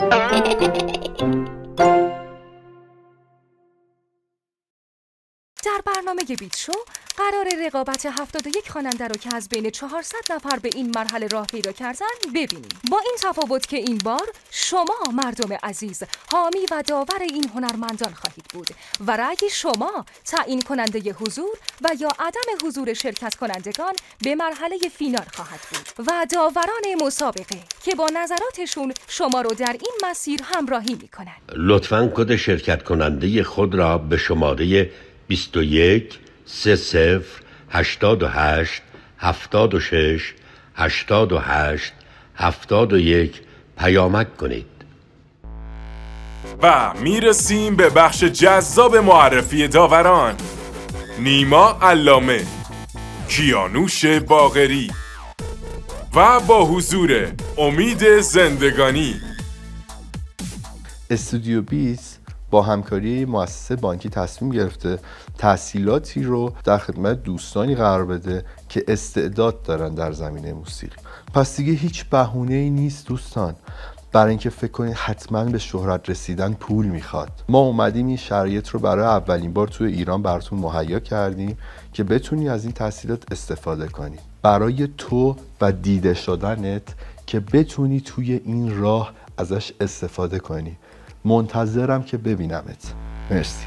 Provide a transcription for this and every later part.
Hehehehe برنامه بیت شو قرار رقابت 71 خواننده رو که از بین 400 نفر به این مرحله راه پیدا کردن ببینیم. با این تفاوت که این بار شما مردم عزیز حامی و داور این هنرمندان خواهید بود و رأی شما تعیین کننده حضور و یا عدم حضور شرکت کنندگان به مرحله فینال خواهد بود و داوران مسابقه که با نظراتشون شما رو در این مسیر همراهی می‌کنن. لطفا کد شرکت کننده خود را به شماره 21 30 88 76 88 71 پیامک کنید. و می‌رسیم به بخش جذاب معرفی داوران. نیما علامه کیانوش باغری و با حضور امید زندگانی. استودیو 20 با همکاری مؤسسه بانکی تصمیم گرفته تحصیلاتی رو در خدمت دوستانی قرار بده که استعداد دارن در زمینه موسیقی. پس دیگه هیچ بهونه ای نیست دوستان. برای اینکه فکر کنید حتما به شهرت رسیدن پول می‌خواد. ما اومدیم این شرایط رو برای اولین بار توی ایران براتون مهیا کردیم که بتونی از این تحصیلات استفاده کنی. برای تو و دیده شدنت که بتونی توی این راه ازش استفاده کنی. منتظرم که ببینمت. مرسی.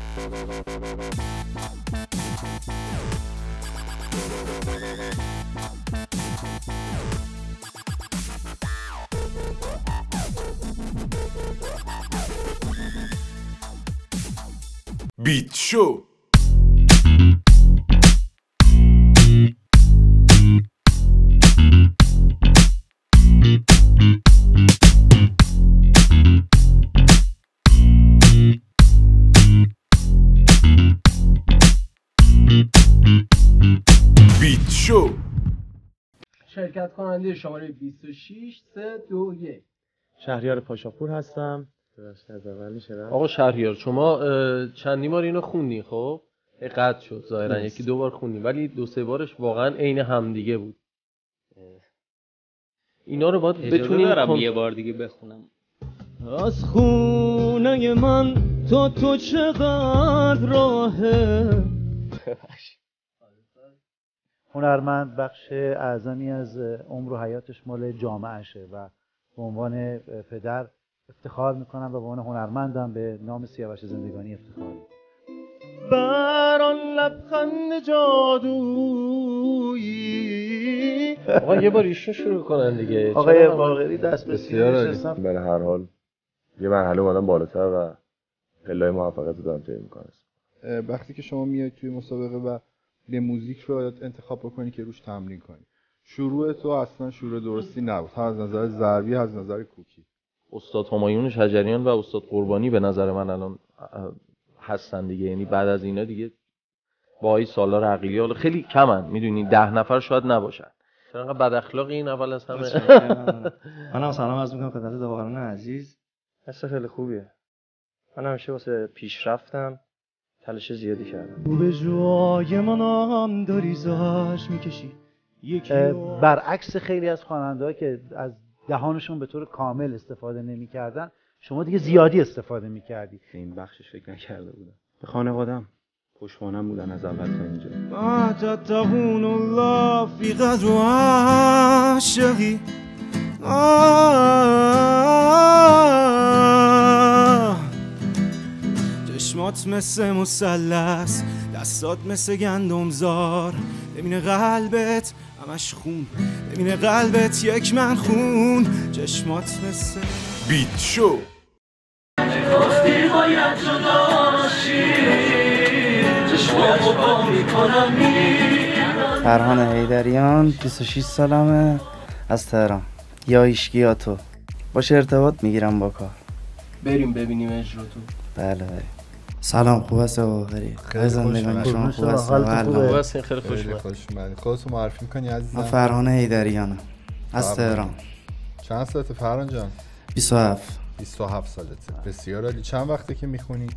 بیت شو. شرکت کننده شماره 26 3 2 1 شهریار پاشاپور هستم؟ آقا شهریار شما اه، چندین بار اینو خوندی؟ خب؟ یه قطع شد ظاهرا. یکی دو بار خوندی ولی دو سه بارش واقعا عین همدیگه بود. اینا رو باید بتونیم دارم کن- یه بار دیگه بخونم. از خونه من تا تو چقدر راهه؟ هنرمند بخش اعظمی از عمر و حیاتش مال جامعهشه و به عنوان پدر افتخار می‌کنم و به عنوان هنرمندم به نام سیاوش زندگانی افتخار می‌کنم. بر آن لبخند جادویی. آقا یه بار ایشون شروع کنن دیگه. آقای باقری دست به سینه عالی. نشستم. برای هر حال یه مرحله اومدن بالاتر و پله موفقیت رو دارم طی می‌کنم. وقتی که شما میای توی مسابقه و یه موزیک رو انتخاب بکنی که روش تمرین کنی. شروع تو اصلا شروع درستی نبود. هم از نظر ضربی از نظر کوکی. استاد همایون شجریان و استاد قربانی به نظر من الان هستن دیگه. یعنی بعد از اینا دیگه با این سالار عقیلی حالا خیلی کمن. می‌دونی ده نفر شاید نباشن. چرا بد اخلاقی این اول از همه؟ من هم سلام عرض می‌کنم خدمت داوران عزیز. حس خیلی خوبیه. من همیشه واسه پیشرفتم. تلاش زیادی کردم. به جای من داری زهش می‌کشی. برعکس خیلی از خواننده که از دهانشون به طور کامل استفاده نمی‌کردن شما دیگه زیادی استفاده می‌کردی. این بخشش فکر نکرده بودم. به خانوادم. پشتوانم بودن از اول تا اینجا. ما تتقون الله في قدر عاشقی. چشمات مثل مسلس دستات مثل گندمزار. ببینه قلبت همش خون ببینه قلبت یک من خون. چشمات مثل بیت شو. فرهان حیدریان 26 سالمه از تهران. یا ایشگیا تو. باشه ارتباط می‌گیرم با کار. بریم ببینیم اجرا تو بله بله سلام خوب است آقا خیلی خوش شما. خوب است بله. خوب هستین خیلی خوش خیلی اومد. خودتو معرفی می‌کنی من عزیزم فرهان حیدریانم از. تهران. چند سالته فرهان جان؟ 27 27 سالته. بسیار عالی. چند وقته که می‌خونی؟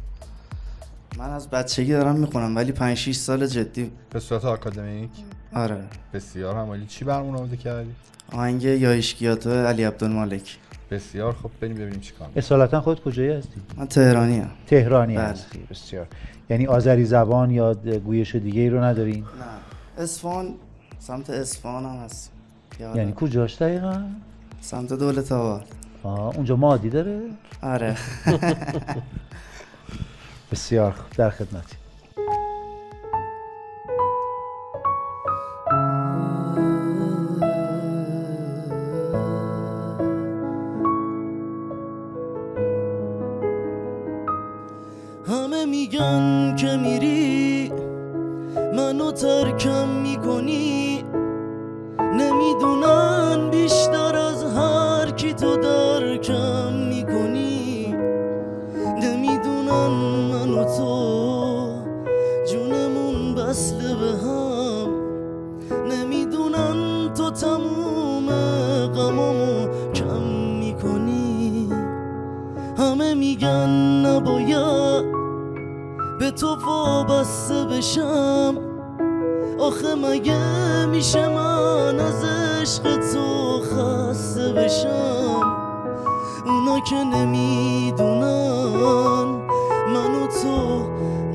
من از بچگی دارم می‌خونم ولی 5 6 سال جدی. به صورت آکادمیک؟ آره. بسیار هم عالی. چی برمون آماده کردی؟ آهنگ یا ایشگیا تو علی عبدالمالک. بسیار خب بریم ببینیم چیکار اصالتا خود کجایی هستی؟ من تهرانی هم. تهرانی بله. هستی. بسیار. یعنی آذری زبان یا گویش دیگه ای رو ندارین نه. اصفهان سمت اصفهان هم هست. یعنی کجاش دقیقا؟ سمت دولت آباد آه اونجا مادی داره؟ آره. بسیار خوب در خدمتی میگن که میری منو ترکم می‌کنی. نمی‌دونن بیشتر از هر کی تو درکم تو وابسته بشم. آخه مگه میشه من از عشق تو خسته بشم؟ اونا که نمی‌دونن من و تو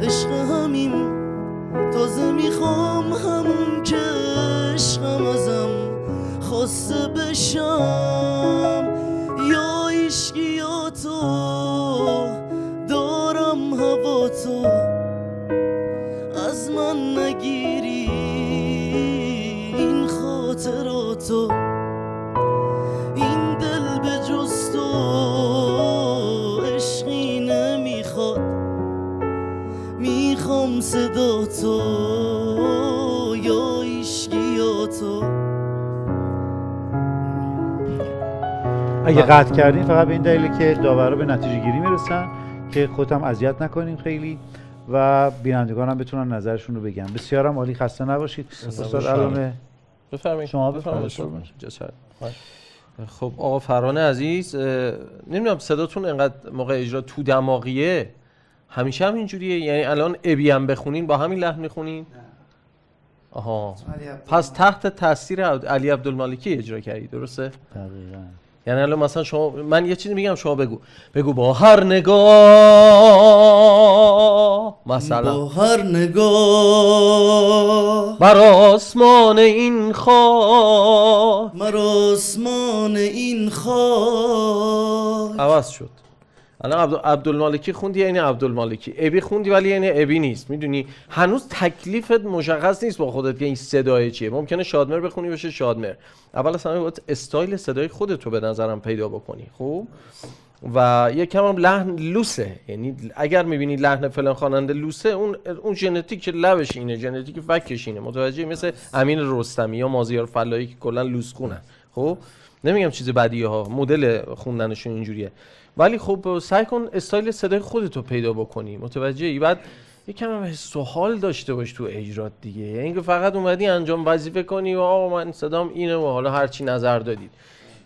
عشق همیم. تازه می‌خوام همون که عشقم ازم خواسته بشم. اگه قطع کردین فقط به این دلیله که داورا به نتیجه گیری می‌رسن که خودم اذیت نکنین خیلی و بینندگان هم بتونن نظرشون رو بگن. بسیارم عالی خسته نباشید. استاد علامه بفرمایید. شما بفرمایید. خب آقا فران عزیز نمی‌دونم صداتون انقدر موقع اجرا تو دماغیه؟ همیشه هم اینجوریه؟ یعنی الان ابی هم بخونین با همین لحن می‌خونین؟ آها. پس تحت تاثیر عبد- علی عبدالمالکی اجرا کردی درسته؟ دقیقاً. یعنی الان مثلا شما من یه چیزی میگم شما بگو. بگو با هر نگاه مثلا. با هر نگاه. بر آسمان این خاک. مر آسمان این خاک. عوض شد. الان عبد عبدالمالکی خوندی یعنی عبدالمالکی؟ ابی خوندی ولی یعنی ابی نیست. می‌دونی؟ هنوز تکلیفت مشخص نیست با خودت که این صدای چیه. ممکنه شادمر بخونی بشه شادمر اول همه باید استایل صدای خودت رو به نظرم پیدا بکنی خوب؟ و یک کم هم لحن لوسه. یعنی اگر می‌بینی لحن فلان خواننده لوسه اون اون ژنتیک لبش اینه ژنتیک فکش اینه. متوجه مثل امین رستمی یا مازیار فلاحی که کلا لوس خونن خب نمیگم چیز بدیه ها مدل خوندنشون اینجوریه. ولی خب سعی کن استایل صدای خودتو پیدا بکنی. متوجه ای بعد یکم هم حس و حال داشته باش تو اجرات دیگه. یعنی اینکه فقط اومدی انجام وظیفه کنی و آقا من صدام اینه و حالا هرچی نظر دادید.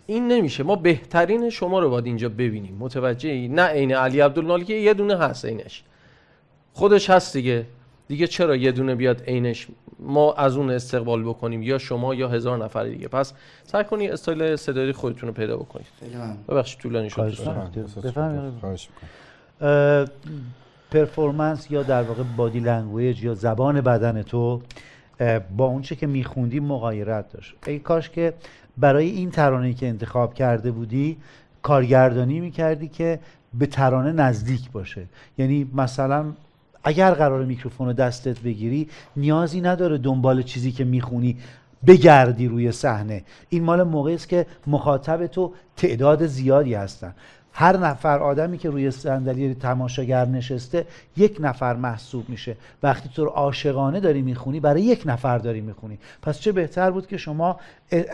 این نمیشه. ما بهترین شما رو باید اینجا ببینیم. متوجه ای نه عین علی عبدالمالکی یه دونه هست عینش. خودش هست دیگه. دیگه چرا یه دونه بیاد عینش ما از اون استقبال بکنیم یا شما یا هزار نفر دیگه. پس سعی کنی استایل صدایی خودتون رو پیدا بکنید خیلی ممنون. ببخشید طولانی شد. performance یا در واقع body language یا زبان بدن تو با اونچه که میخوندی مغایرت داشت. ای کاش که برای این ترانه که انتخاب کرده بودی کارگردانی می‌کردی که به ترانه نزدیک باشه. یعنی مثلا اگر قرار میکروفون رو دستت بگیری نیازی نداره دنبال چیزی که می‌خونی بگردی روی صحنه. این مال موقعی است که مخاطب تو تعداد زیادی هستن. هر نفر آدمی که روی صندلی تماشاگر نشسته یک نفر محسوب میشه. وقتی تو رو عاشقانه داری می‌خونی برای یک نفر داری می‌خونی. پس چه بهتر بود که شما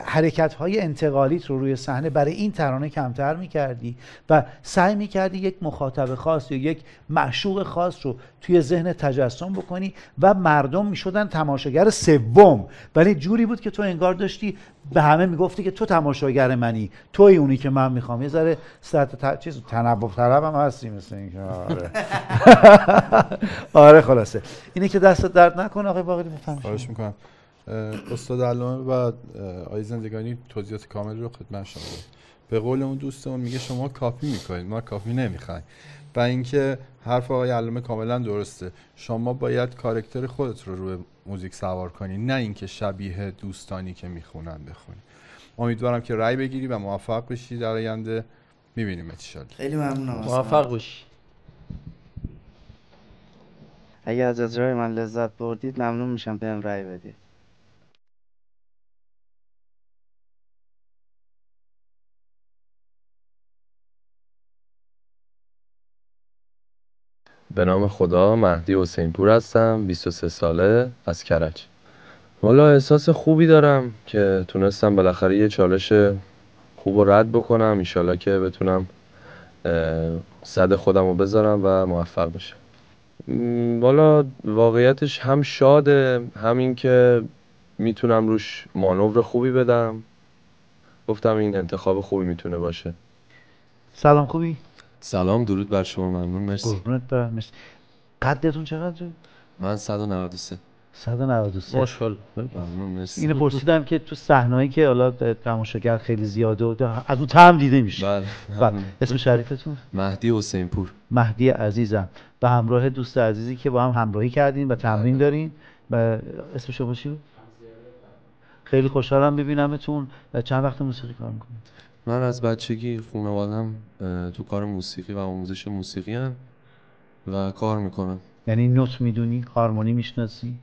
حرکت های انتقالیت رو روی صحنه برای این ترانه کمتر می‌کردی و سعی می‌کردی یک مخاطب خاص یا یک معشوق خاص رو توی ذهن تجسم بکنی و مردم می‌شدن تماشاگر سوم. ولی جوری بود که تو انگار داشتی به همه می‌گفتی که تو تماشاگر منی توی اونی که من می‌خوام. یه ذره سطح ت... چیز تنوع طلب هم هستی مثل اینکه آره. آره خلاصه. اینه که دست درد نکنه آقای باقری بفهمید خواهش می‌کنم. استاد علامه و آقای زندگانی توضیحات کامل رو خدمت شما. به قول اون دوستمون میگه شما کاپی می‌کنید ما کاپی نمی‌خوایم. و اینکه حرف آقای علامه کاملا درسته. شما باید کارکتر خودت رو روی موزیک سوار کنی نه اینکه شبیه دوستانی که می‌خونن بخونی. امیدوارم که رأی بگیری و موفق بشی در آینده. می‌بینیم ان خیلی ممنونم موفق باشی اگه از اجرای من لذت بردید ممنون میشم بهم رأی بدید. به نام خدا مهدی حسین پور هستم 23 ساله از کرج. والا احساس خوبی دارم که تونستم بالاخره یه چالش خوب رو رد بکنم. ایشالا که بتونم صد خودم رو بذارم و موفق بشم. والا واقعیتش هم شاده همین که می‌تونم روش مانور خوبی بدم. گفتم این انتخاب خوبی می‌تونه باشه. سلام خوبی؟ سلام درود بر شما ممنون مرسی. قربونت برم مرسی. قدتون چقدره؟ من 193 193 ماشاءالله. ممنون مرسی. اینو پرسیدم که تو صحنه‌ای که حالا تماشاگر خیلی زیاده و از اون طعم دیده میشه. بله بله. اسم شریفتون؟ مهدی حسین پور مهدی عزیزم. و همراه دوست عزیزی که با هم همراهی کردین و تمرین دارین. و اسم شما چی بود؟ خیلی خوشحالم ببینمتون. و چند وقت موسیقی کار می‌کنید؟ من از بچگی خانوادم تو کار موسیقی و آموزش موسیقی هم و کار می‌کنم. یعنی نوت می‌دونی هارمونی می‌شناسی؟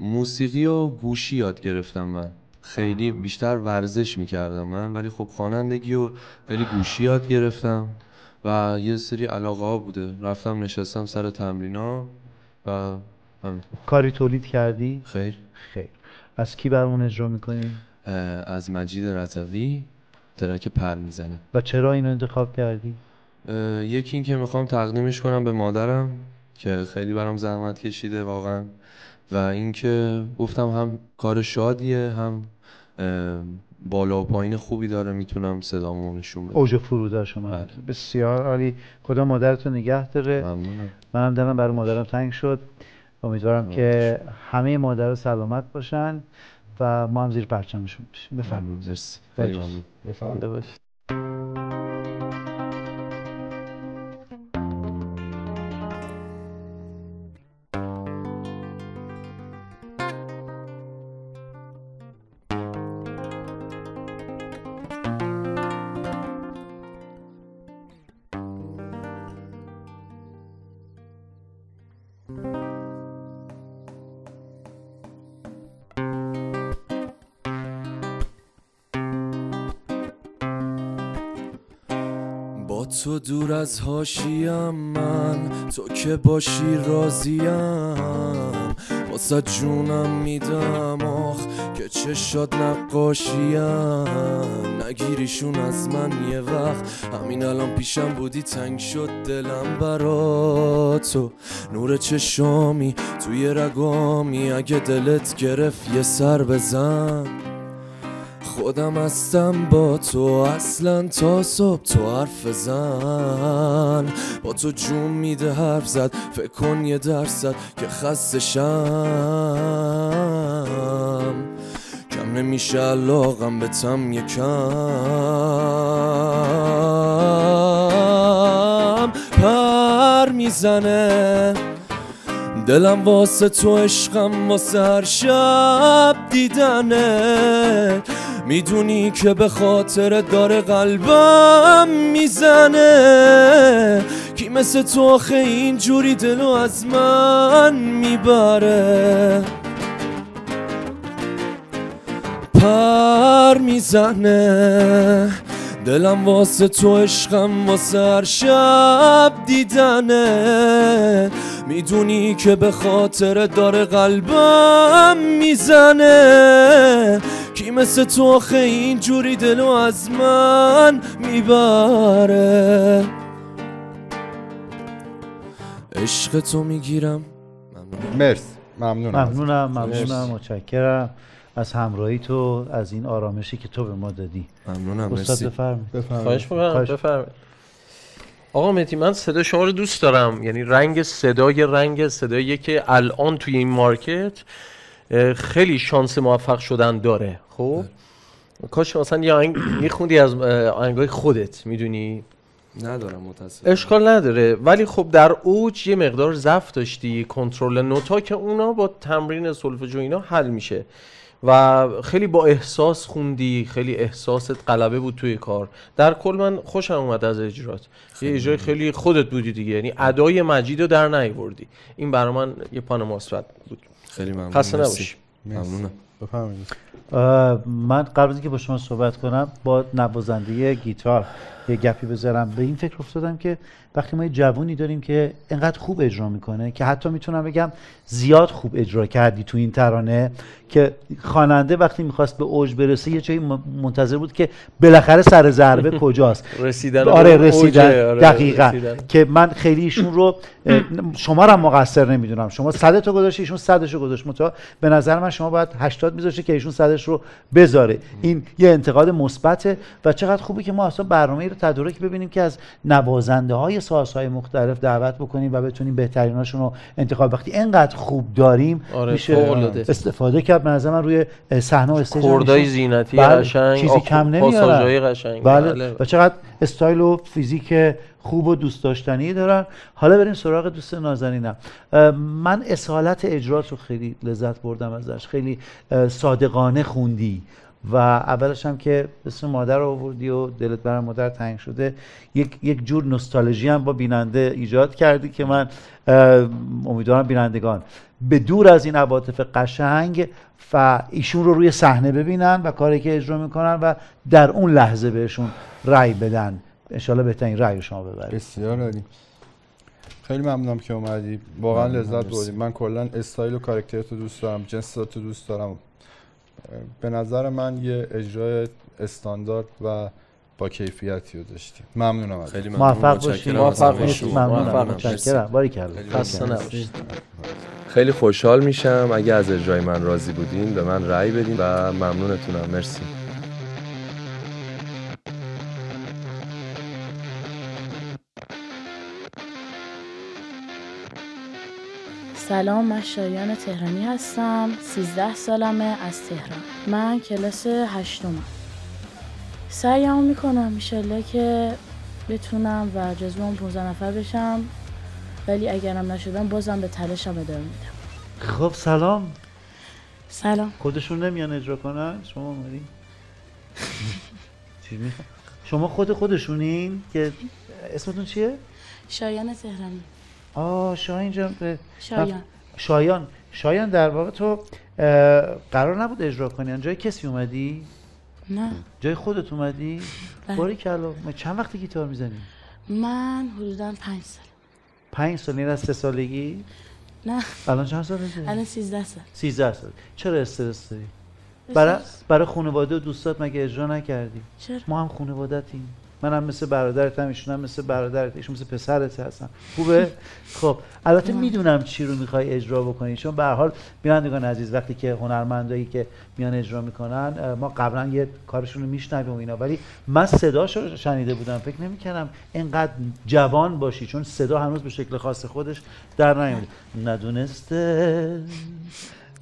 موسیقی و گوشی یاد گرفتم من. خیلی بیشتر ورزش می‌کردم من ولی خب خوانندگی و خیلی گوشی یاد گرفتم و یه سری علاقه ها بوده. رفتم نشستم سر تمرینا و همین. کاری تولید کردی؟ خیر. خیر. از کی برامون اجرا می‌کنی؟ از مجید رضوی. ترک پر می‌زنه. و چرا اینو انتخاب کردی؟ یکی این که می‌خوام تقدیمش کنم به مادرم که خیلی برام زحمت کشیده واقعا. و اینکه گفتم هم کار شادیه هم بالا و پایین خوبی داره می‌تونم صدامو نشون بدم. اوج فرودار شما. بسیار عالی. خدا مادرتو نگه داره. ممنونم. منم دلم برای مادرم تنگ شد. امیدوارم که همه مادرها سلامت باشن. و ما هم زیر پرچمشون باشیم بفرمایید مرسی خیلی بچه. ممنون. بفرمایید. باش با تو دور از هاشیم من تو که باشی راضیم. واسه جونم میدم آخ که چشات نقاشیم. نگیریشون از من یه وقت همین الان پیشم بودی تنگ شد دلم برا تو نور چشامی توی رگامی اگه دلت گرفت یه سر بزن. خودم هستم با تو اصلا تا صبح تو حرف بزن. با تو جون میده حرف زد فکر کن یه درصد که خستشم. کم نمیشه علاقم به تم یکم. پر می‌زنه. دلم واسه تو عشقم واسه هر شب دیدنه. می‌دونی که به خاطر داره قلبم می‌زنه کی مثل تو آخه اینجوری دلو از من می‌بره؟ پر می‌زنه دلم واسه تو عشقم واسه هر شب دیدنه. می‌دونی که به خاطر داره قلبم می‌زنه. کی مثل تو آخه اینجوری دلو از من می‌بره؟ عشق تو می‌گیرم. مرسی. ممنونم. ممنونم. ممنونم. متشکرم. از همراهی تو از این آرامشی که تو به ما دادی. ممنونم استاد مرسی. بفرمایید. خواهش می‌کنم بفرمایید. آقا مهدی من صدا شما رو دوست دارم. یعنی رنگ صدای رنگ صداییه که الان توی این مارکت. خیلی شانس موفق شدن داره. خب؟ کاش مثلا یه آهنگ میخوندی از آهنگای خودت می‌دونی؟ ندارم متاسف اشکال نداره. ولی خب در اوج یه مقدار ضعف داشتی کنترل نوتا که اونا با تمرین سولفژ و اینا حل میشه. و خیلی با احساس خوندی خیلی احساست غلبه بود توی کار. در کل من خوشم اومد از اجرات. یه اجرای خیلی خودت بودی دیگه. یعنی ادای مجید رو در نیاوردی. این برای من یه پان مثبت بود. خیلی ممنون. خسته. نباشی. ممنونم. من قبل از اینکه با شما صحبت کنم با نوازنده گیتار. یه گپی بذارم. به این فکر افتادم که وقتی ما یه جوونی داریم که انقدر خوب اجرا می‌کنه که حتی می‌تونم بگم زیاد خوب اجرا کردی تو این ترانه که خواننده وقتی می‌خواست به اوج برسه یه جایی منتظر بود که بالاخره سر ضربه کجاست. رسیدن آره اون اوج، رسیدن. آره، دقیقا. رسیدن. که من خیلی ایشون رو شما رو هم مقصر نمی‌دونم. شما صدت رو گذاشتی ایشون صدش رو گذاشت. متا به نظر من شما باید 80 میذاشتی که ایشون صدش رو بذاره. این یه انتقاد مثبته و چقدر خوبه که ما اصلا برنامه رو تدارک ببینیم که از نوازنده های سازهای مختلف دعوت بکنیم و بتونیم بهتریناشون رو انتخاب. وقتی اینقدر خوب داریم آره، میشه. استفاده کرد. به نظر من روی صحنه و stage کردای زینتی بله، قشنگ، چیزی کم پاساژهای قشنگ، بله. بله. و چقدر استایل و فیزیک خوب و دوست داشتنی دارن. حالا بریم سراغ دوست نازنینم. من اصالت اجرات رو خیلی لذت بردم ازش. خیلی صادقانه خوندی. و اولش هم که اسم مادر رو آوردی و دلت برای مادر تنگ شده یک, یک جور نوستالژی هم با بیننده ایجاد کردی که من امیدوارم بینندگان به دور از این عواطف قشنگ و ایشون رو روی صحنه ببینن و کاری که اجرا می‌کنن و در اون لحظه بهشون رأی بدن. انشالله بهترین رأی رو شما ببرید. بسیار عالی. خیلی ممنونم که اومدی. واقعا لذت. بردیم من کلا استایل و کاراکترت رو دوست دارم. جنسات رو دوست دارم. به نظر من یه اجرای استاندارد و با کیفیتی رو داشتی ممنونم. خیلی موفق باشید موفق باشید. ممنونم موفق متشکرم. باریکلا خسته نباشید. خیلی خوشحال میشم. اگه از اجرای من راضی بودین به من رأی بدین و ممنونتونم. مرسی. سلام من شایان تهرانی هستم. 13 سالمه از تهران. من کلاس هشتمم سعیم می‌کنم ایشالله که بتونم و جزو اون 15 نفر بشم. ولی اگرم نشدم بازم به تلاشم ادامه میدم. خب سلام. سلام. خودشون نمیان اجرا کنن؟ شما اومدین؟ می‌خوام؟ شما خود خودشونین؟ که اسمتون چیه؟ شایان تهرانی. آه شاهین جان شایان. شایان. شایان در واقع تو قرار نبود اجرا کنی. جای کسی اومدی؟ نه. جای خودت اومدی؟ بله. باری کلا. چند وقت گیتار می‌زنی؟ من حدودا پنج سال. پنج سال. این از سه سالگی؟ نه. الان چند سالته؟ الان 13 سال. 13 سال. چرا استرس داری؟ برای؟ برای خانواده و دوستات مگه اجرا نکردی؟ چرا؟ ما هم خانوادتیم منم مثل برادرتم ایشون هم مثل برادرت ایشون مثل پسرت هستن. خوبه؟ خب البته می‌دونم چی رو می‌خوای اجرا بکنی. چون به هر حال بینندگان عزیز وقتی که هنرمندایی که میان اجرا می‌کنن ما قبلا یه کارشون رو میشنویم اینا. ولی من صداش رو شنیده بودم. فکر نمی‌کردم اینقدر جوان باشی چون صدا هنوز به شکل خاص خودش در نیومده. ندونسته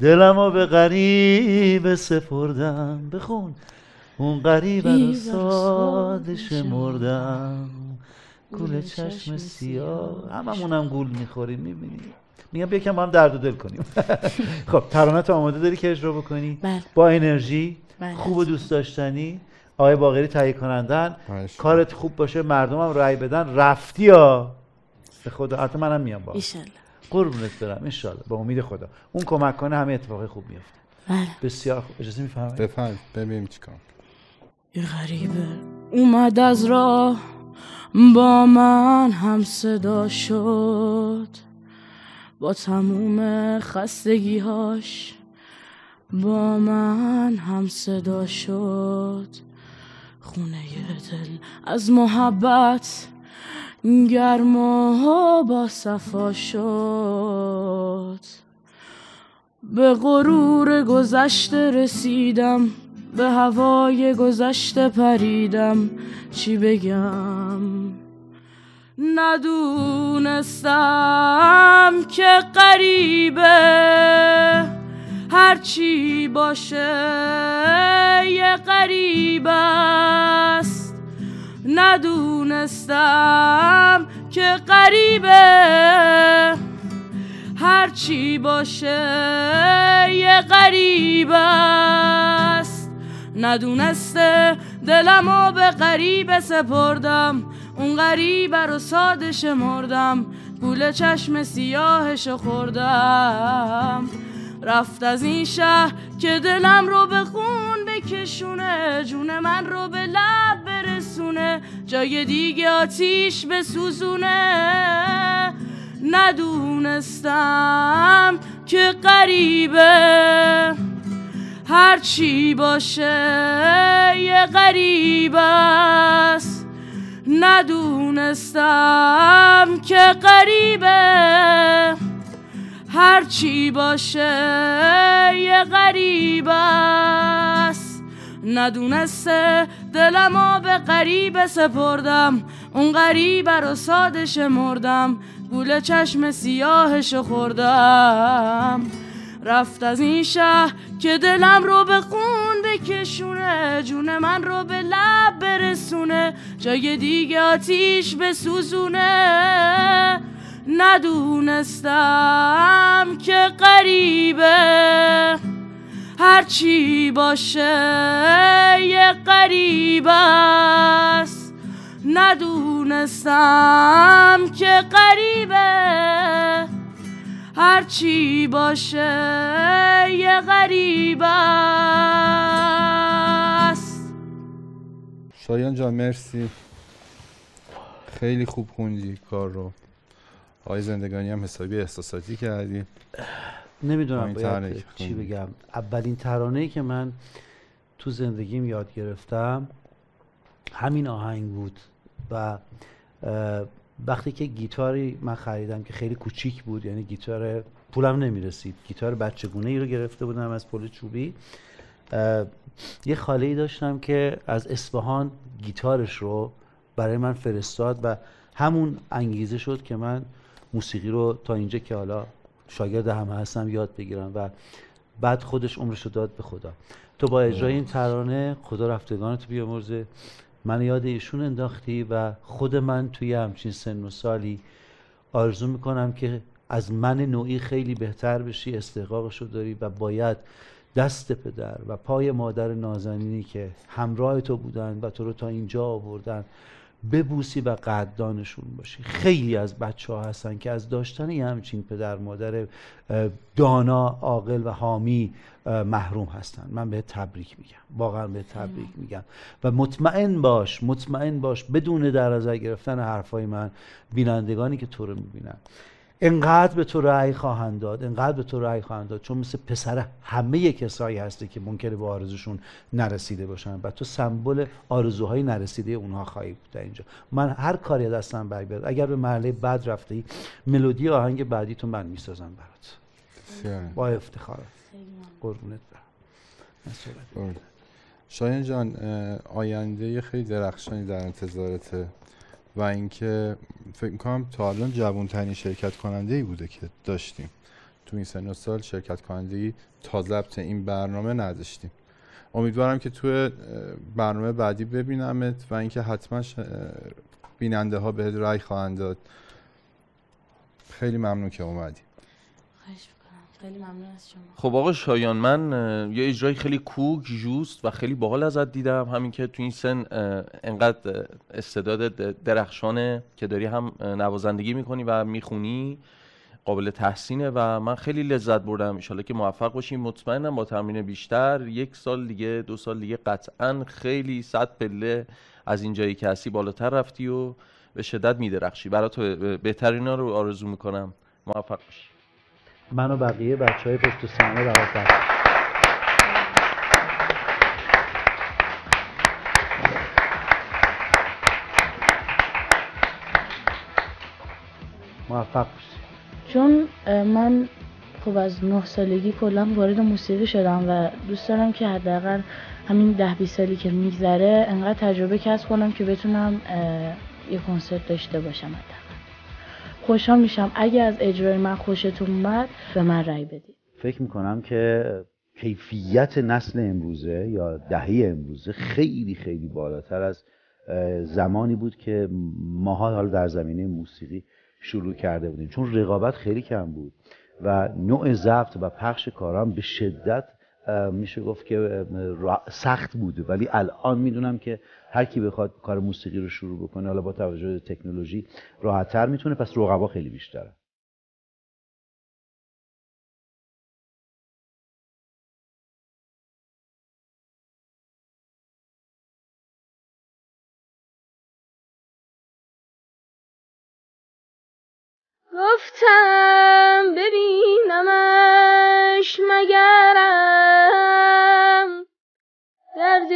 دلمو به غریب سپردم. بخون. اون غریب رو ساده شمردم گول چشم سیاه. هممونم گول می‌خوریم می‌بینی؟ میگم بیا که ما هم درد و دل کنیم. خب ترانت آماده داری که اجرا بکنی؟ بله. با انرژی بله. خوب و دوست داشتنی آقای باقری تهیه کنندن. کارت خوب باشه مردم هم رأی بدن. رفتی یا به خدا حتی منم میام با. قربونت برم انشالله با امید خدا. اون کمک کنه همه اتفاقی خوب میفته بله. بسیار خوب. اجازه میفرمایید؟ بفهم ببینیم چیکار. غریبه. اومد از راه با من هم صدا شد. با تموم خستگیهاش با من هم صدا شد. خونه دل از محبت گرم و با صفا شد. به غرور گذشته رسیدم. به هوای گذشته پریدم چی بگم؟ ندونستم که قریبه هرچی باشه یه غریب است ندونستم که غریبه هرچی باشه یه غریب است ندونسته دلمو به غریب سپردم. اون غریبه رو ساده شمردم گول چشم سیاهش خوردم. رفت از این شهر که دلم رو به خون بکشونه. جون من رو به لب برسونه. جای دیگه آتیش بسوزونه. ندونستم که غریبه. هرچی باشه یه غریب است. ندونستم که غریبه. هرچی باشه یه غریب است. ندونسته دلمو به غریب سپردم. اون غریبه رو ساده شمردم گول چشم سیاهش خوردم. رفت از این شهر که دلم رو به خون بکشونه جون من رو به لب برسونه جای دیگه آتیش بسوزونه. ندونستم که غریبه. هرچی باشه یه غریب است. ندونستم که غریبه. هرچی باشه یه غریب است. شایان جان مرسی. خیلی خوب خوندی کار رو. آقای زندگانی هم حسابی احساساتی کردی. نمی‌دونم باید چی. بگم. اولین ترانه‌ای که من تو زندگیم یاد گرفتم همین آهنگ بود و وقتی که گیتاری من خریدم که خیلی کوچیک بود یعنی گیتار پولم نمی‌رسید. گیتار بچگونه ای رو گرفته بودم از پل چوبی. یه خاله ای داشتم که از اصفهان گیتارش رو برای من فرستاد و همون انگیزه شد که من موسیقی رو تا اینجا که حالا شاگرد همه هستم یاد بگیرم و بعد خودش عمرش رو داد به خدا. تو با اجرای این ترانه خدا رفتگانت بیامرزه. من یاد ایشون انداختی و خود من توی همچین سن و سالی آرزو می‌کنم که از من نوعی خیلی بهتر بشی استحقاقش رو داری و باید دست پدر و پای مادر نازنینی که همراه تو بودن و تو رو تا اینجا آوردن ببوسی و قدردانشون باشی. خیلی از بچه ها هستن که از داشتن یه همچین پدر مادر دانا عاقل و حامی محروم هستن. من به تبریک میگم. واقعا به تبریک میگم. و مطمئن باش مطمئن باش بدون در نظر گرفتن حرفای من بینندگانی که تو رو می‌بینن انقدر به تو رأی خواهند داد انقدر به تو رأی خواهند داد چون مثل پسر همه کسایی هستی که ممکنه به آرزوشون نرسیده باشن و تو سمبل آرزوهای نرسیده اونها خواهی بود در اینجا. من هر کاری دستم بر بیاد اگر به مرحله بعد رفته ای ملودی آهنگ بعدی تو من می‌سازم برات. با افتخار. قربونت برم. شایان جان آینده خیلی درخشانی در انتظارته. و اینکه فکر می‌کنم تا الان جوانترین شرکت کننده ای بوده که داشتیم. تو این سن سال شرکت کننده ای تا ضبط این برنامه نداشتیم. امیدوارم که تو برنامه بعدی ببینمت و اینکه حتما بیننده ها بهت رای خواهند داد. خیلی ممنون که اومدی. خیلی ممنون از شما. خب آقا شایان من یه اجرای خیلی کوک جوست و خیلی باحال ازت دیدم. همین که تو این سن انقدر استعداد درخشانه که داری هم نوازندگی می‌کنی و می‌خونی قابل تحسینه و من خیلی لذت بردم. انشالله که موفق باشیم. مطمئنم با تمرین بیشتر یک سال دیگه دو سال دیگه قطعا خیلی صد پله از این جایی که هستی بالاتر رفتی و به شدت میدرخشی. برای تو بهترینا رو آرزو می‌کنم. موفق باشی. من و بقیه بچه های پشت صحنه دعوت موفق باشی. چون من خب از نه سالگی کلا وارد موسیقی شدم و دوست دارم که حداقل همین ده 20 سالی که میگذره انقدر تجربه کسب کنم که بتونم یه کنسرت داشته باشم حداقل. خوشحال میشم. اگه از اجرای من خوشتون اومد به من رأی بدید. فکر می‌کنم که کیفیت نسل امروزه یا دهه امروزه خیلی خیلی بالاتر از زمانی بود که ماها حالا در زمینه موسیقی شروع کرده بودیم. چون رقابت خیلی کم بود و نوع ضبط و پخش کارام به شدت میشه گفت که سخت بوده ولی الان می‌دونم که هر کی بخواد کار موسیقی رو شروع بکنه حالا با توجه به تکنولوژی راحتتر می‌تونه پس رقبا خیلی بیشتره. گفتم ببینمش مگرم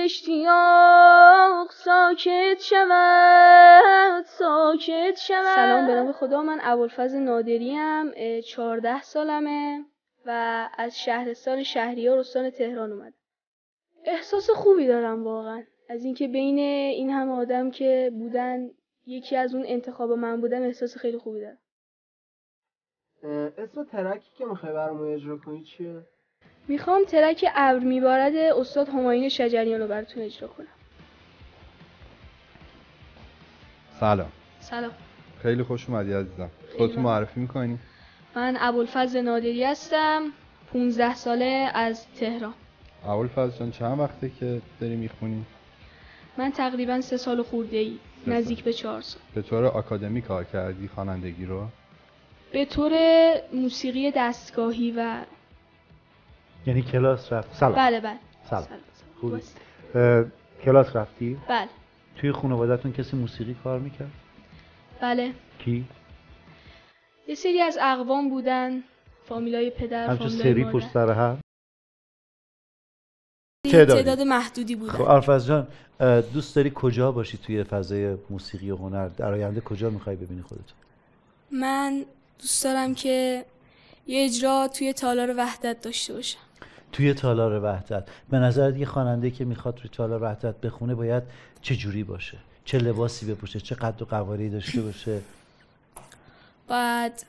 اشتیاق ساکت شود ساکت شود. سلام به نام خدا من ابوالفضل نادری ام 14 سالمه و از شهرستان شهریار استان تهران اومدم. احساس خوبی دارم واقعا. از اینکه بین این همه آدم که بودن یکی از اون انتخاب من بودم احساس خیلی خوبی دارم. اسم ترکی که می‌خوای برامون اجرا کنی چیه؟ می‌خوام ترک ابر میبارد استاد هماین شجریان رو براتون اجرا کنم. سلام. سلام. خیلی خوش اومدی عزیزم. خودتو معرفی می‌کنی؟ من ابوالفضل نادری هستم 15 ساله از تهران. ابوالفضل جان چند وقته که داری می‌خونی؟ من تقریبا سه سال خورده ای نزدیک به چهار سال. به طور آکادمی کار کردی خوانندگی رو؟ به طور موسیقی دستگاهی و یعنی کلاس رفت. سلام. بله بله. سلام, خوبی؟ کلاس رفتی؟ بله. توی خانوادهتون کسی موسیقی کار می‌کرد؟ بله. کی؟ یه سری از اقوام بودن. فامیلای پدر همچون سری پشت سر هم؟ تعداد محدودی بودن. خب الفاظ جان دوست داری کجا باشی توی فضای موسیقی و هنر؟ در آینده کجا می‌خوای ببینی خودتو من دوست دارم که یه اجرا توی تالار وحدت داشته باشم. توی تالار وحدت. به نظرت یه خواننده که می‌خواد توی تالار وحدت بخونه باید چه جوری باشه؟ چه لباسی بپوشه؟ چه قد و قواری داشته باشه؟ باید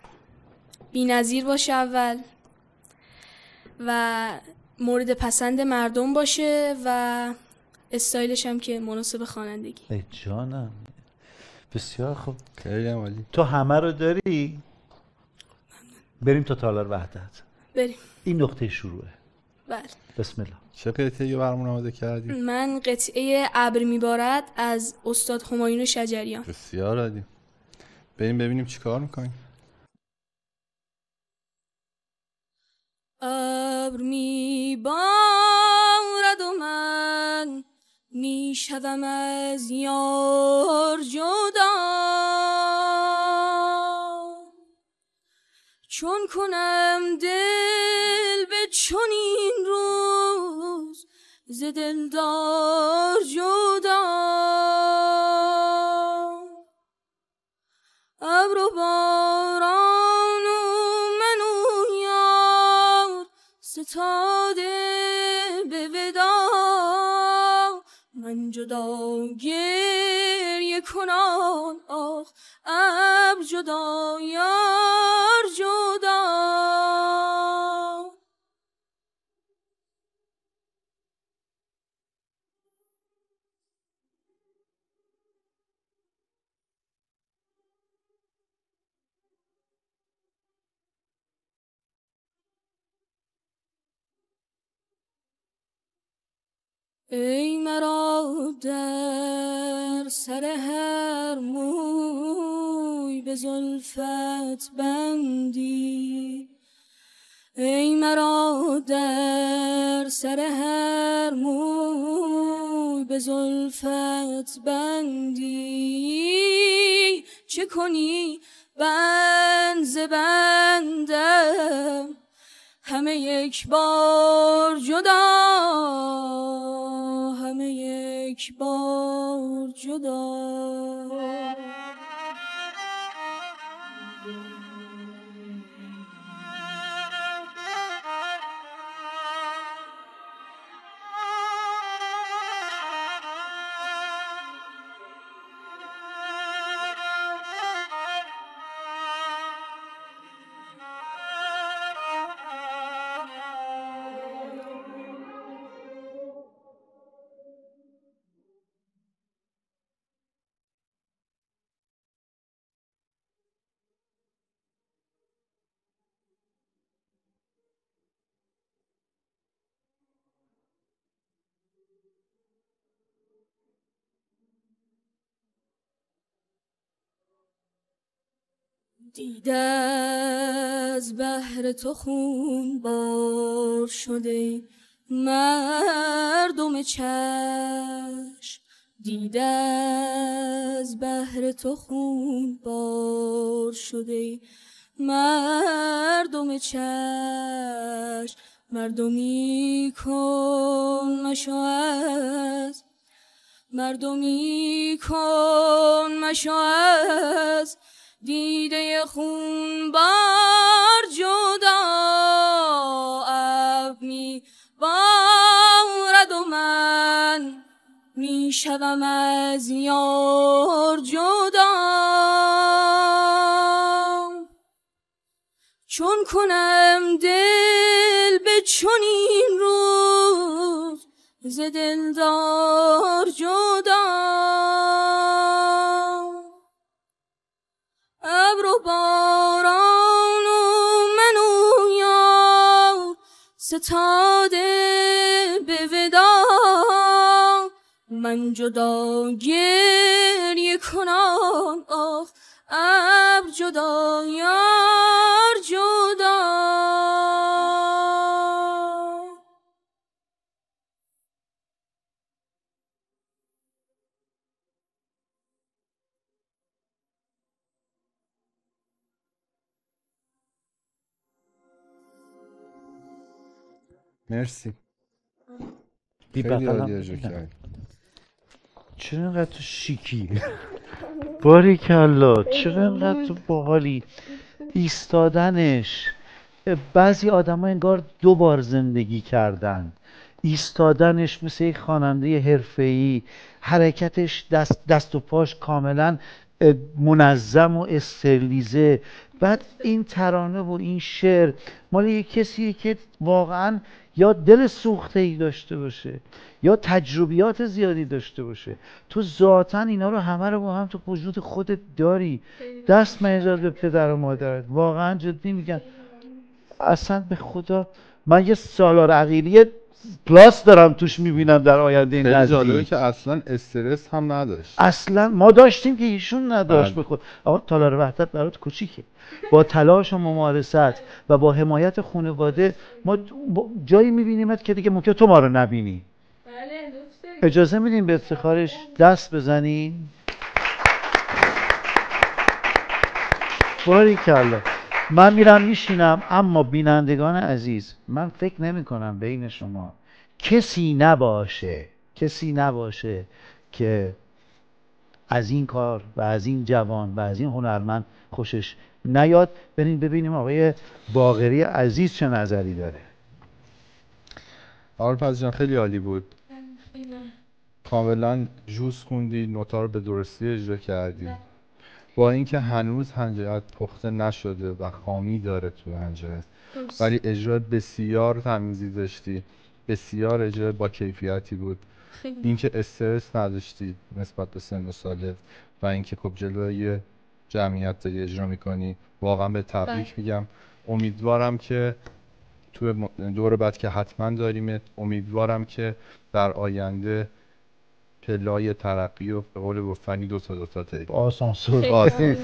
بی‌نظیر باشه اول و مورد پسند مردم باشه و استایلش هم که مناسب خوانندگی. ای جانم. بسیار خوب. خیلی عالی. تو همه رو داری؟ بریم تا تالار وحدت. بریم. این نقطه شروعه. بله. بسم الله. چه قطعه برامون آماده کردی؟ من قطعه ابر میبارد از استاد همایون شجریان. بسیار عالی. بریم ببینیم چی کار می‌کنیم. ابر میبارد و من می‌شوم از یار جدا. چون کنم دل به چنین ز دلدار جدا ابر و باران و من و یار ستاده به ودا. من جدا گریه کنان آخ ابر جدا یار ای مرا در سر هر موی به زلفت بندی. ای مرا در سر هر موی به زلفت بندی. چه کنی بند ز بندم؟ همه یک بار جدا یک بار جدا. دیده از بهر تو خون بار شده مردم چشم دیده از بهر تو خون بار شده مردم چشم مردمی کن مشو از. مردمی کن مشو از. دیده خون بار جدا اب می بارد و من می‌شوم از یار جدا. چون کنم دل به چنین روز ز دلدار جدا. باران و من و یا ستاده به ودا. من جدا گریه کنم آخ ابر جدا یار جدا. مرسی. بی خیلی. چرا اینقدر تو شیکی؟ باریکلا چرا اینقدر تو باحالی؟ ایستادنش. بعضی آدم انگار دو بار زندگی کردن. ایستادنش مثل یک خواننده حرفه‌ای. حرکتش دست, دست و پاش کاملا منظم و استرلیزه بعد این ترانه و این شعر مال یک کسیه که واقعا یا دل سوخته ای داشته باشه یا تجربیات زیادی داشته باشه. تو ذاتا اینا رو همه رو با هم تو وجود خودت داری. دست مهزاد به پدر و مادرت. واقعا جدی میگم. اصلا به خدا من یه سالار عقیلی پلاس دارم توش می‌بینم در آینده خیلی جالبه نزدیک که اصلا استرس هم نداشت. اصلا ما داشتیم که ایشون نداشت بله. بخود آقا تالار وحدت برات کوچیکه. با تلاش و ممارست و با حمایت خانواده ما جایی میبینیمت که دیگه ممکن تو ما رو نبینی. اجازه میدیم به افتخارش دست بزنین باریکلا من میرم میشینم اما بینندگان عزیز من فکر نمی کنم بین شما کسی نباشه کسی نباشه که از این کار و از این جوان و از این هنرمند خوشش نیاد. بریم ببینیم آقای باقری عزیز چه نظری داره. آرپز جان خیلی عالی بود. کاملا جوز خوندی نوتا رو به درستی اجرا کردی. با اینکه هنوز هنجرت پخته نشده و خامی داره تو هنجرت. ولی اجرا بسیار تمیزی داشتی بسیار اجرا با کیفیتی بود. اینکه استرس نداشتی نسبت به سن و سالت و اینکه خب جلوی جمعیت داری اجرا می‌کنی واقعا به تبریک بله. میگم امیدوارم که تو دور بعد که حتما داریم امیدوارم که در آینده پلای ترقی و به قول گفتنی دو تا دو تا آسانسور. آره.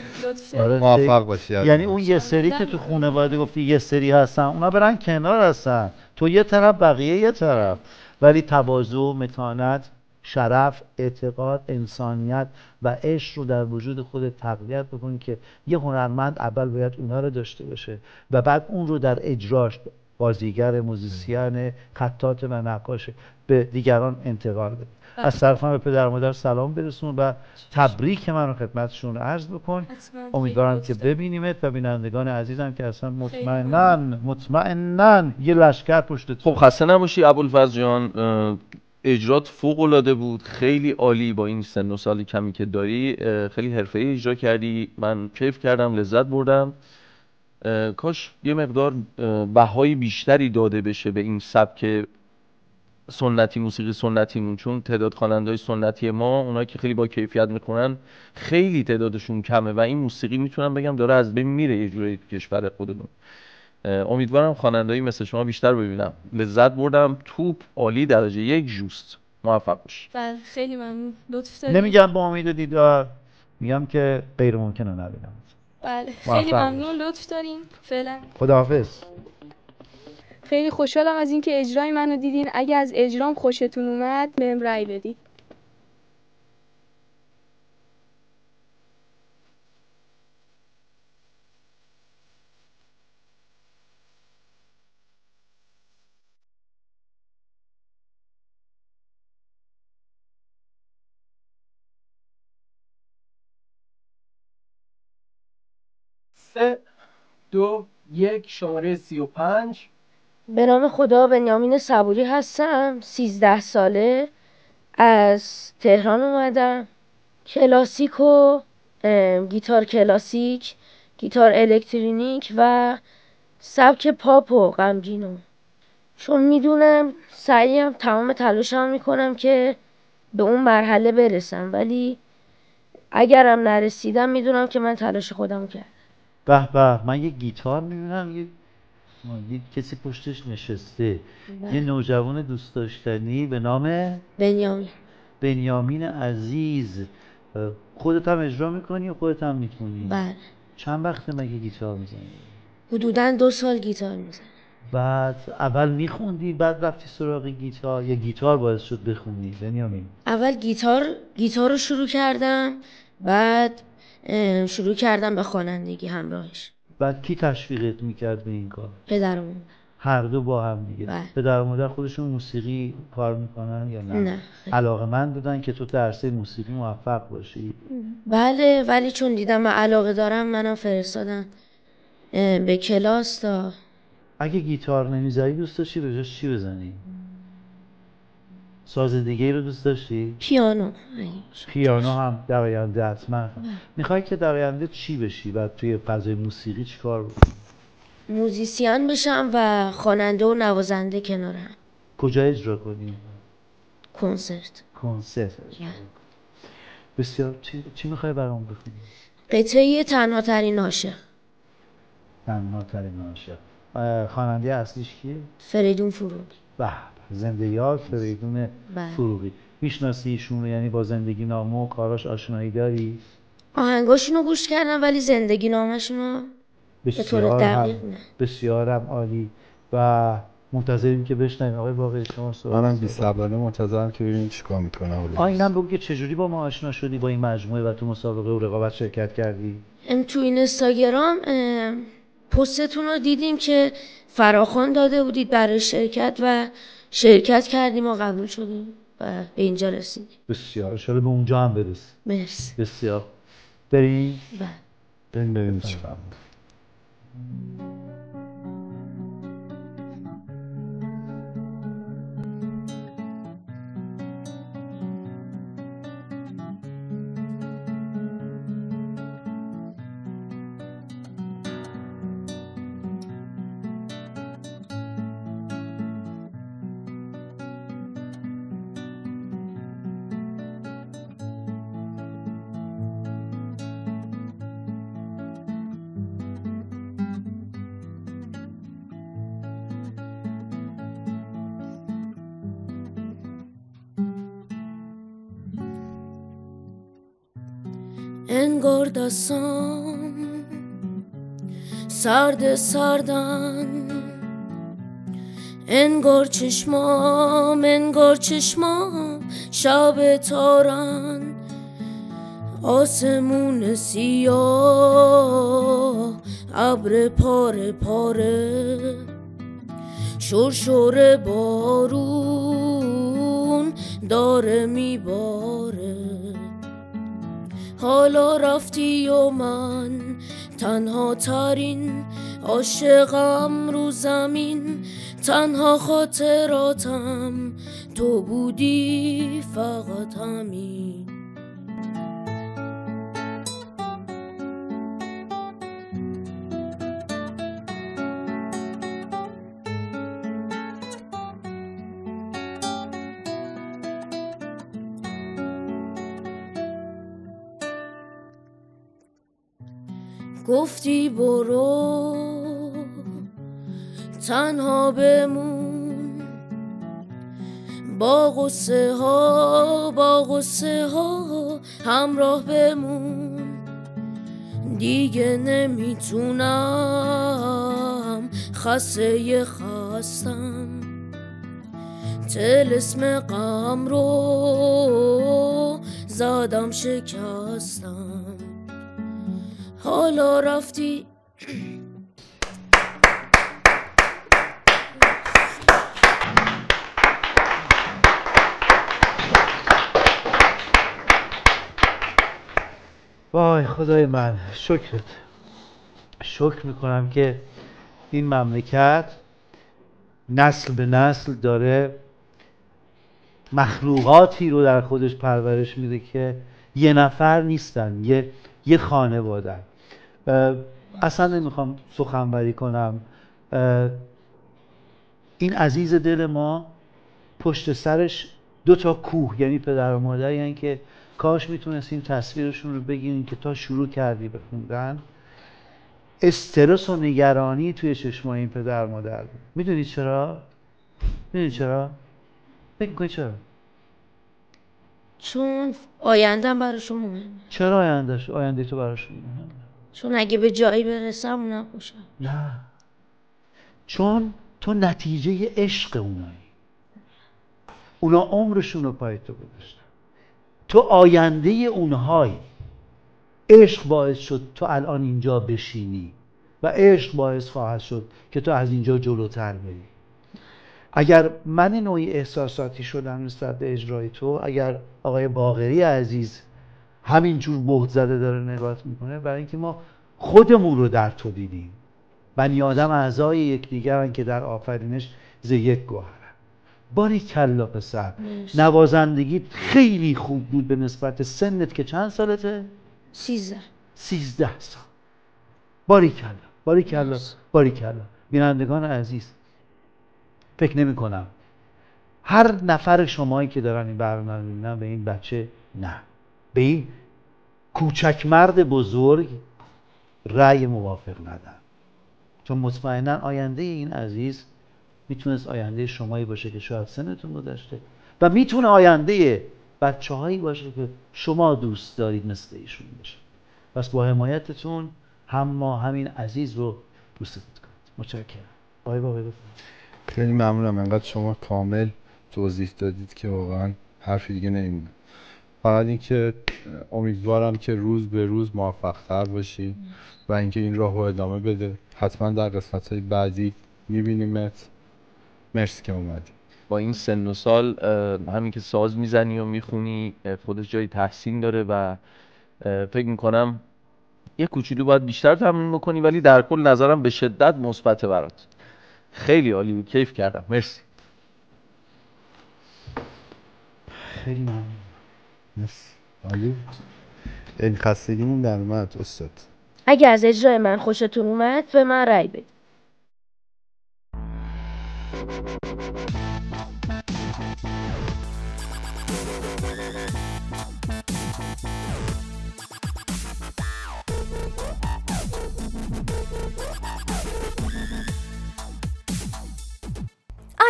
آره، موفق باشی یعنی. اون یه سری که تو خانواده گفتی یه سری هستن اونا برن کنار هستن. تو یه طرف بقیه یه طرف. ولی تواضع متانت شرف اعتقاد انسانیت و عشق رو در وجود خودت تقویت بکنی که یه هنرمند اول باید اونا رو داشته باشه و بعد اون رو در اجراش بازیگر موزیسین خطات و نقاش به دیگران انتقال بده. از طرف من به پدر و مادر سلام برسون و تبریک من رو خدمتشون عرض بکن. امیدوارم که ببینیمت و بینندگان عزیزم که اصلا مطمئنا مطمئنا یه لشکر پشت تو. خب خسته نباشی ابوالفضل جان. اجرات فوق العاده بود. خیلی عالی با این سن و سال کمی که داری. خیلی حرفه‌ای اجرا کردی. من کیف کردم لذت بردم. کاش یه مقدار بهای بیشتری داده بشه به این سبک سنتی موسیقی سنتیمون چون تعداد خواننده‌های سنتی ما اونایی که خیلی با کیفیت می‌خونن خیلی تعدادشون کمه و این موسیقی می‌تونم بگم داره از بین میره یه جوری کشور خودمون. امیدوارم خواننده‌ای مثل شما بیشتر ببینم. لذت بردم. توپ عالی درجه یک جوست. موفق باشی. بله خیلی ممنون. لطف داری نمیگم با امید دیدار. میگم که غیر ممکنه نبینم. بله خیلی ممنون. لطف دارین فعلا. خداحافظ. خیلی خوشحالم از اینکه اجرای منو دیدین. اگه از اجرام خوشتون اومد بهم رأی بدید سه دو یک شماره سی و پنج. به نام خدا بنیامین صبوری هستم سیزده ساله از تهران اومدم. کلاسیک و گیتار کلاسیک گیتار الکترونیک و سبک پاپ و غمگینو چون می‌دونم سعیم تمام تلاشم می‌کنم که به اون مرحله برسم ولی اگرم نرسیدم می‌دونم که من تلاش خودم کردم. به به من یه گیتار می‌بینم یه یه کسی پشتش نشسته. بله. یه نوجوان دوست داشتنی به نام بنیامین. بنیامین عزیز. خودت هم اجرا می‌کنی و خودت هم می‌تونی بله. چند وقته مگه گیتار می‌زنی؟ حدودا دو سال گیتار می‌زنم. بعد اول میخوندی بعد رفتی سراغ گیتار یا گیتار باعث شد بخونی بنیامین. اول گیتار گیتار رو شروع کردم بعد شروع کردم به خوانندگی همراهش. بعد کی تشویقت می‌کرد به این کار؟ پدرمون. هر دو با هم دیگه. بله. پدر و مادر خودشون موسیقی کار می‌کنن یا نه؟ نه. علاقه من بودن که تو درسه موسیقی موفق باشی. بله ولی چون دیدم من علاقه دارم منم فرستادم اه، به کلاس تا اگه گیتار نمی‌زنی دوست داشتی به جاش چی بزنی؟ ساز دیگه رو دوست داشتی؟ پیانو. پیانو هم در آینده حتما می‌خوای که در آینده چی بشی و توی فضای موسیقی چیکار بکنی موزیسین بشم و خواننده و نوازنده کنار هم. کجا اجرا کنی؟ کنسرت. کنسرت. بسیار. چی, چی می‌خوای برام بخونی؟ قطعه تنها ترین عاشق. تنها ترین عاشق خواننده اصلیش کیه؟ فریدون فروغی به یاد فریدون بله. فروغی. می‌شناسی ایشون رو؟ یعنی با زندگی نامه و کاراش آشنایی داری؟ آهنگاشون رو گوش کردم ولی زندگی نامشون رو به طور بسیار هم دقیق هم عالی. و منتظریم که بشنویم. آقای باقری شما صحبت منم بی صبرانه منتظرم که ببینیم چیکار می‌کنه آ اینم بگو که چجوری با ما آشنا شدی؟ با این مجموعه و تو مسابقه و رقابت شرکت کردی؟ ام تو این اینستاگرام ام، پستتون رو دیدیم که فراخوان داده بودید برای شرکت و شرکت کردیم و قبول شدیم و به اینجا رسیدیم. بسیار. شاید به اونجا هم برسی. مرسی. بسیار. بریم بله. بریم ببینیم چیکار سرد سردن انگار چشمام انگار چشمام شب تارن آسمون سیاه ابر پاره. پاره شرشور بارون داره میباره. حالا رفتی و من تنها ترین عاشقم رو زمین تنها خاطراتم تو بودی فقط همین. گفتی برو. تنها بمون. با غصه ها با غصه ها همراه بمون. دیگه نمی‌تونم خسته خواستم تلسم غم رو زدم شکستم. حالا رفتی وای خدای من شکرت. شکر می‌کنم که این مملکت نسل به نسل داره مخلوقاتی رو در خودش پرورش میده که یه نفر نیستن یه یه خانوادن اصلا نمی‌خوام سخنوری کنم. این عزیز دل ما پشت سرش دو تا کوه یعنی پدر و مادری یعنی که کاش می‌تونستیم تصویرشون رو بگیریم که تا شروع کردی به خوندن. استرس و نگرانی توی چشمای این پدر مادر بود. می‌دونی چرا؟ می‌دونی چرا؟ فکر کنی چرا؟ چون آیندهم براشون مهمه. چرا آیندهش آینده تو براشون مهمه؟ چون اگه به جایی برسم اونم خوشم. نه. چون تو نتیجه عشق اونایی. اونا عمرشون رو پای تو گذاشتن. تو آینده اونهایی. عشق باعث شد تو الان اینجا بشینی و عشق باعث خواهد شد که تو از اینجا جلوتر بری. اگر من نوعی احساساتی شدم نسبت به اجرای تو اگر آقای باغری عزیز همینجور بهت زده داره نگاه می‌کنه برای اینکه ما خودمون رو در تو دیدیم. بنی آدم اعضای یکدیگرن که در آفرینش ز یک گوهرن باری کلا پسر. نوازندگی خیلی خوب بود به نسبت سنت که چند سالته؟ سیزده. سیزده سال. باری کلا. باری کلا. باری کلا. بینندگان عزیز فکر نمی کنم. هر نفر شمایی که دارن این برنامه می‌بینن به این بچه نه. به این کوچک مرد بزرگ رأی موافق ندن. چون مطمئنا آینده این عزیز می‌تونست آینده شمایی باشه که شاید سنتون گذشته و می‌تونه آینده بچه هایی باشه که شما دوست دارید مثل ایشون باشه. پس با حمایتتون هم ما همین عزیز رو دوستت کنید متشکرم. بای خیلی ممنونم. انقدر شما کامل توضیح دادید که واقعا حرفی دیگه نمیمونه. فقط اینکه امیدوارم که روز به روز موفق تر باشی و اینکه این راه رو ادامه بده. حتما در قسمت های بعدی میبینیمت. مرسی که اومدی. با این سن و سال همین که ساز می‌زنی و می‌خونی خودش جای تحسین داره و فکر می‌کنم یه کوچولو باید بیشتر تمرین بکنی ولی در کل نظرم به شدت مثبت برات. خیلی عالی بود. کیف کردم. مرسی. خیلی ممنون. مرسی. عالی این خستگیمون در اومد استاد. اگه از اجرای من خوشتون اومد به من رأی بدید.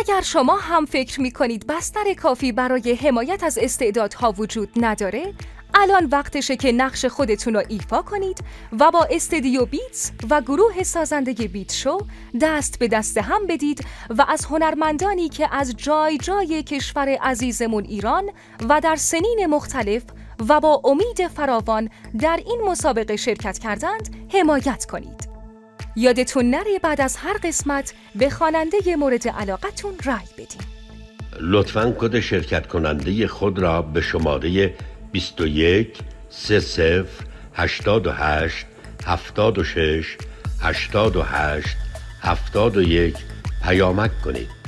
اگر شما هم فکر می کنید بستر کافی برای حمایت از استعدادها وجود نداره الان وقتشه که نقش خودتون رو ایفا کنید و با استدیو بیتس و گروه سازنده بیت شو دست به دست هم بدید و از هنرمندانی که از جای جای کشور عزیزمون ایران و در سنین مختلف و با امید فراوان در این مسابقه شرکت کردند حمایت کنید. یادتون نره بعد از هر قسمت به خواننده مورد علاقتون رأی بدین. لطفا کد شرکت کننده خود را به شماره 21 30 88 76 88 71 پیامک کنید.